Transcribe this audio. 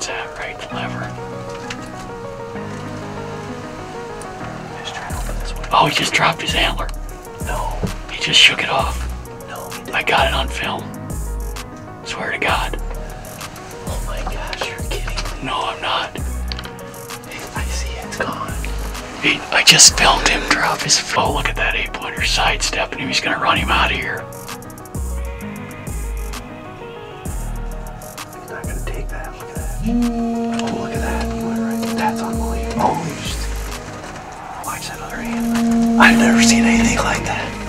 it's at, right? Lever. Just to open this way. Oh, he just dropped his antler. No, He just shook it off. no, he didn't. I got it on film. Swear to God. Oh my gosh, you're kidding me. No, I'm not. I see it, it's gone. He, I just filmed him drop his. Oh, look at that eight pointer sidestepping him. He's gonna run him out of here. Not gonna take that. Look at that. Oh, look at that. He went right. That's unbelievable. Oh, you just watch that other hand. I've never seen anything like that.